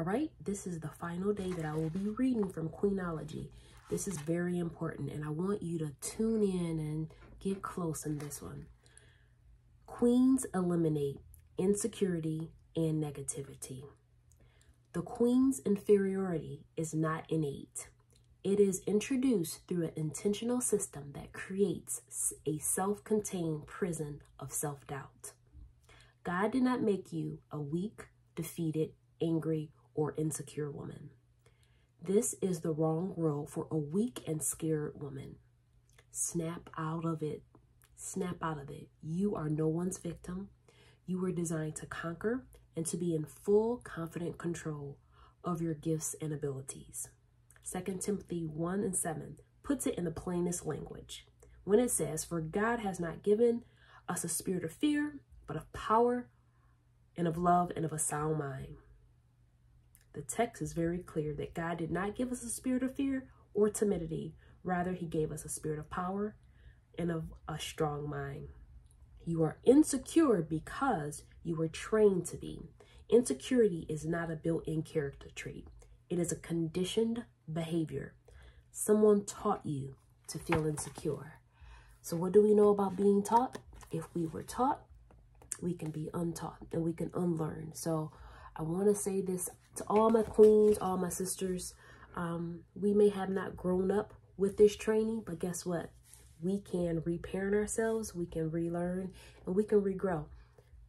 All right, this is the final day that I will be reading from Queenology. This is very important, and I want you to tune in and get close in this one. Queens eliminate insecurity and negativity. The queen's inferiority is not innate. It is introduced through an intentional system that creates a self-contained prison of self-doubt. God did not make you a weak, defeated, angry, or insecure woman. This is the wrong role for a weak and scared woman. Snap out of it. Snap out of it. You are no one's victim. You were designed to conquer and to be in full confident control of your gifts and abilities. 2 Timothy 1 and 7 puts it in the plainest language when it says, For God has not given us a spirit of fear, but of power and of love and of a sound mind. The text is very clear that God did not give us a spirit of fear or timidity. Rather, he gave us a spirit of power and of a strong mind. You are insecure because you were trained to be. Insecurity is not a built-in character trait. It is a conditioned behavior. Someone taught you to feel insecure. So what do we know about being taught? If we were taught, we can be untaught and we can unlearn. So I want to say this to all my queens, all my sisters. Um, we may have not grown up with this training, but guess what? We can reparent ourselves, we can relearn, and we can regrow.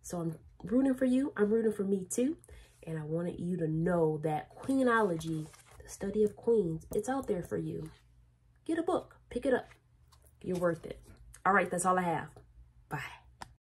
So I'm rooting for you. I'm rooting for me too. And I wanted you to know that Queenology, the study of queens, it's out there for you. Get a book, pick it up. You're worth it. All right, that's all I have. Bye.